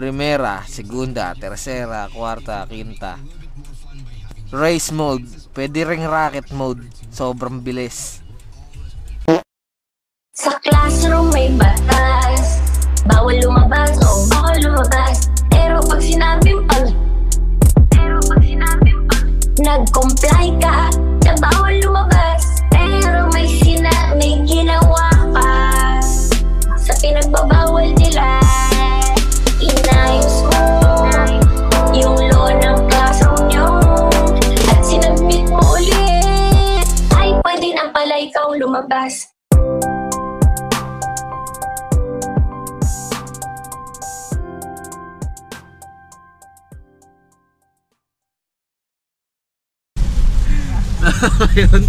primera, segunda, tercera, kwarta, quinta. Race mode, pwede ring rocket mode, sobrang bilis. Ayun,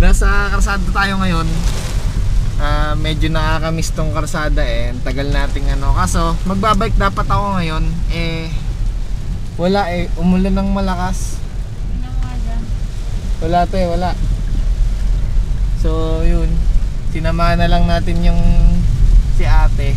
nasa karsada tayo ngayon. Ah, medyo nakakamiss tong karsada eh. Tagal nating ano. Kaso, magbabike dapat ako ngayon. Eh, wala eh. Umulan ng malakas. Wala to eh, wala. So, yun. Sinamahan na lang natin yung si ate.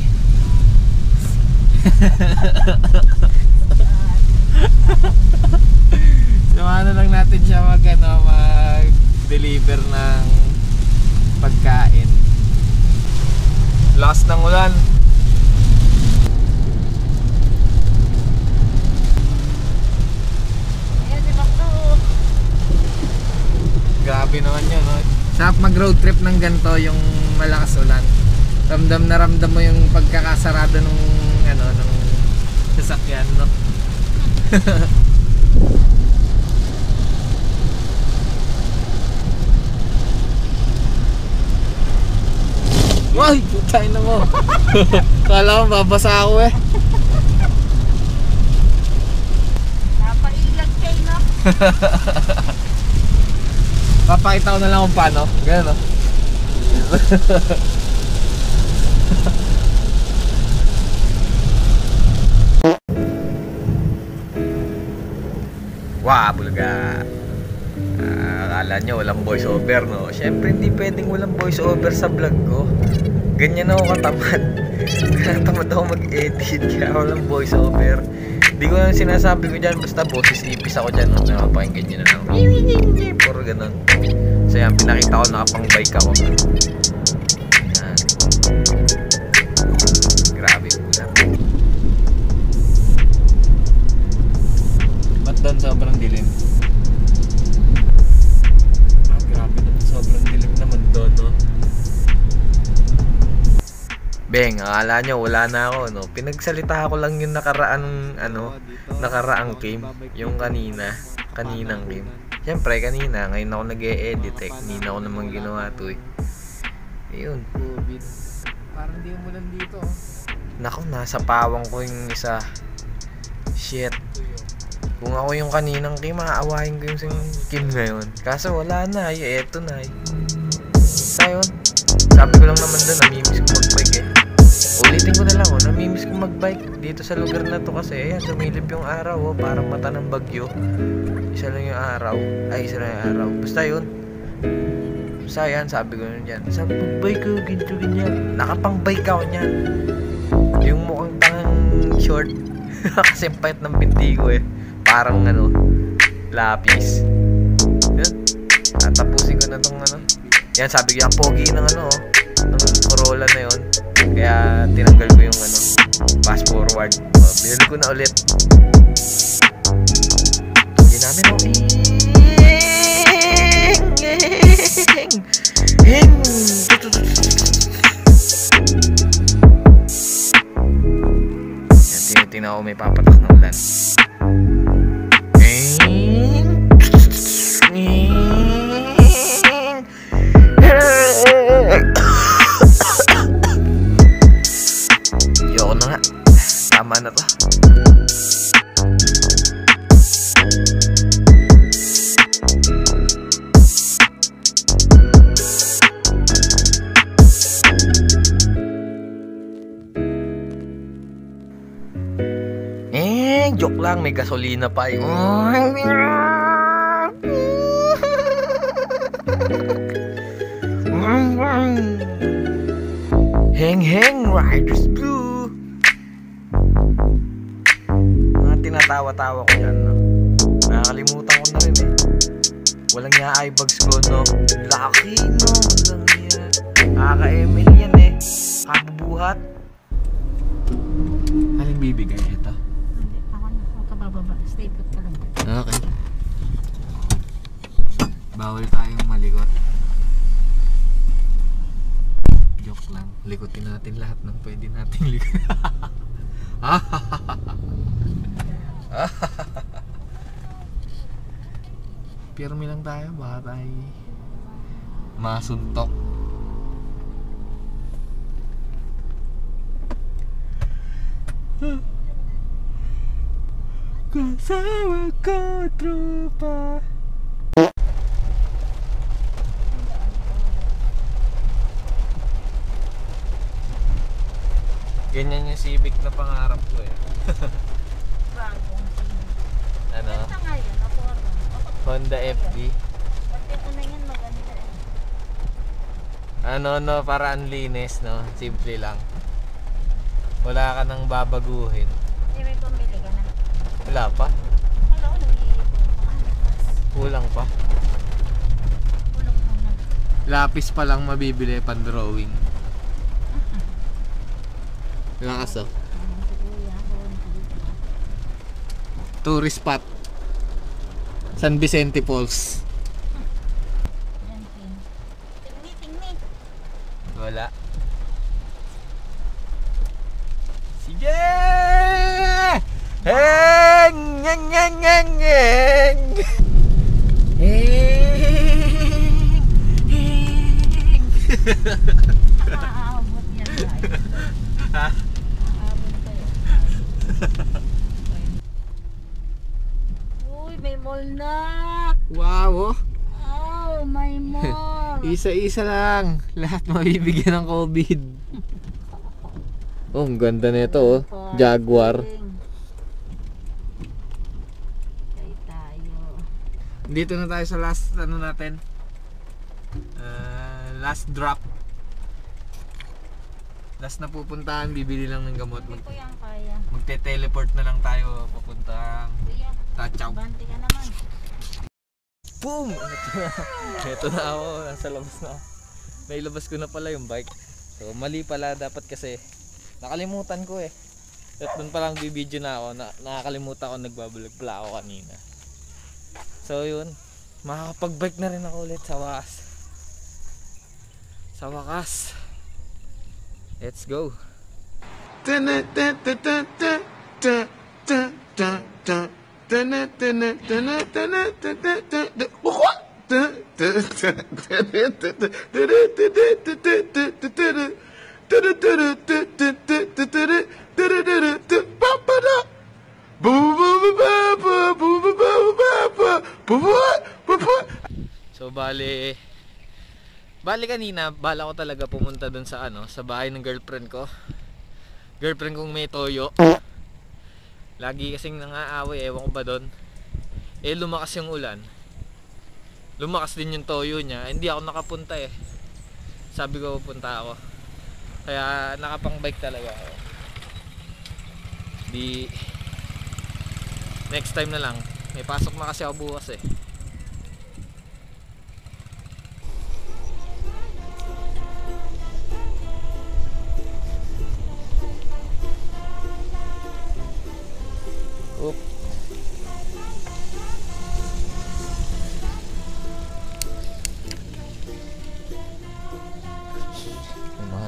Na lang natin siya mag, ano, mag-deliver ng pagkain. Last ng ulan. Grabe naman yun, no? Sarap mag-road trip ng ganito yung malakas ulan. Ramdam na ramdam mo yung pagkakasarado ng ano, ng sasakyan, no? Ay, putay na mo. Kala mo babasa ako eh. Napailag kayo na. Papakita ko na lang kung paano. Ganun oh. Akala nyo walang voice over, no? Siyempre, hindi pwedeng walang voice over sa vlog ko. Ganyan ako katamad. Katamad ako mag-edit, kaya walang voice over. Hindi ko na sinasabi ko dyan, basta boses ipis ako dyan, no? Nakapakinggan nyo na lang. Puro ganun. So yan, pinakita ko nakapang-bike ako. Yan. Beng, akala nyo wala na ako, no? Pinagsalita ko lang yung nakaraan, ano, nakaraang game. Yung kanina. Kaninang game. Siyempre, kanina, ngayon ako nag-e-edit eh. Kanina ako naman ginawa to eh. Ayun. Parang di umulan dito. Nako, nasa pawang ko yung isa. Shit. Kung ako yung kaninang Kim, aawahin ko yung Kim ngayon. Kaso wala na, ay eto na. Eh. Ayun. Sabi ko lang naman doon, namimiss na lang, oh, namimiss ko magbike dito sa lugar na to kasi ayan, lumilip yung araw, oh, parang mata ng bagyo. Isa lang yung araw. Ay, isa lang yung araw. Basta yun. Basta yan, sabi ko nun dyan. Sabi, magbike ko, ginto, ganyan. Nakapang-bike ako niyan. Yung mukhang tangang short. kasi pahit ng binti ko eh. Parang ano, lapis. Yun. Tatapusin ko na tong ano. Yan, sabi ko yung pogi ng ano, oh, ng Corolla na yun. Kaya tinanggal ko yung ano, fast forward. Oh, binili ko na ulit. Hindi namin oh. Hing! Yan, tinitingnan ko may papatak ng ulan. Joke lang. May gasolina pa eh. Heng Heng Riders Blue tinatawa-tawa ko dyan, no? Nakakalimutan ko na rin eh. Walang niya eyebags ko, no? Laki, no? Walang niya. Nakaka-ML yan eh. Kabubuhat. Alin bibigay ito? Bababa. Stay put ka lang. Okay. Bawal tayong malikot. Joke lang. Likotin natin lahat ng pwede nating likot. Pirmi lang tayo, baka tayo masuntok. Kasama ko, tropa. Ganyan yung civic na pangarap ko eh. Bago. Ano? Ito nga yun. Ako ano. Honda FD. Pati na yan maganda eh. Ano no, para ang linis no. Simple lang. Wala ka nang babaguhin. Eh, may na. Wala pa. Wala ko nag-iipon pa. Kulang pa. Muna. Lapis pa lang mabibili pan drawing. Ako, nandito. Tourist spot. San Vicente Falls. Wala. Aabot yan, guys. Ha? Aabot kayo. Uy, may mall na. Wow! Oh. Oh, may mall. Isa-isa lang. Lahat mabibigyan ng COVID. Oh, ang ganda nito oh. Jaguar. Kay tayo. Dito na tayo sa last ano natin. Uh, last drop. Last na pupuntahan, bibili lang ng gamot. Hindi Mag ko yan kaya. magte-teleport na lang tayo papuntang Kuya, Tachaw. banti ka naman. Boom! Ito na. Ito na ako. Nasa labas na ako. Nailabas ko na pala yung bike. So, mali pala dapat kasi. Nakalimutan ko eh. At doon pa lang bibidyo na ako. Na, nakakalimutan ko nagbablog pala ako kanina. So, yun. Makakapag-bike na rin ako ulit sa wakas. Sa wakas. Let's go. So bali Bali kanina, bala ko talaga pumunta dun sa ano, sa bahay ng girlfriend ko. Girlfriend kong may toyo. Lagi kasing nangaaway, ewan ko ba doon. Eh lumakas yung ulan. Lumakas din yung toyo niya. Hindi ako nakapunta eh. Sabi ko pupunta ako. Kaya nakapang bike talaga ako. Di next time na lang. May pasok na kasi ako bukas eh.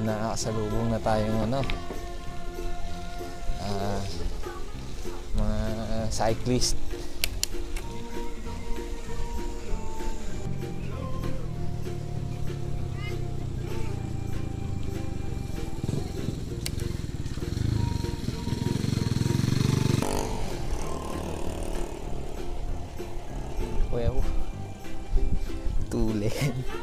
Nakakasalubong na tayong ano ah mga cyclist Well, tulen. Wewits.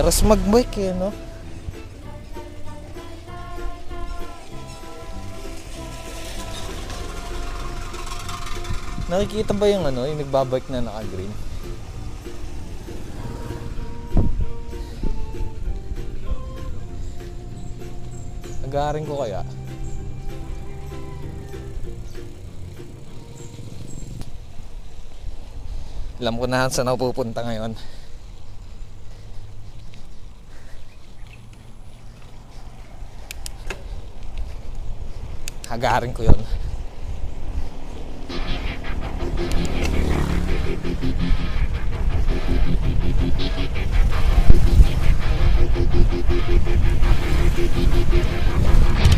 Garas magbike eh, no? Nakikita ba yung ano, yung nagbabike na naka-green? Agarin ko kaya. Alam ko na saan ako pupunta ngayon. Hagarin ko yon. Oopsie.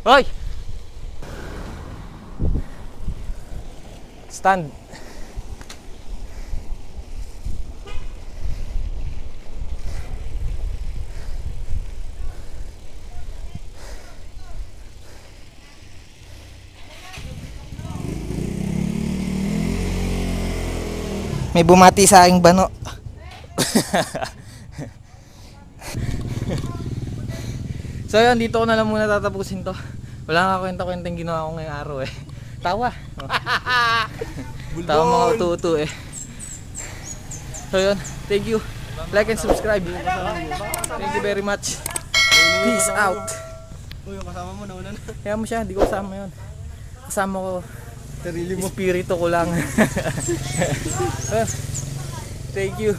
Hoy! Stand. May bumati sa aking bano. So yun, dito ko na lang muna tatapusin to. Wala nga kwenta-kwenta yung ginawa ko ngayong araw eh. Tawa. Tawa mga utu eh. So yun, thank you. Like and subscribe. Thank you very much. Peace out. Uy, yung kasama mo nauna na. Kaya mo siya, hindi ko kasama yun. Kasama ko, Sarili mo. espiritu ko lang. Thank you.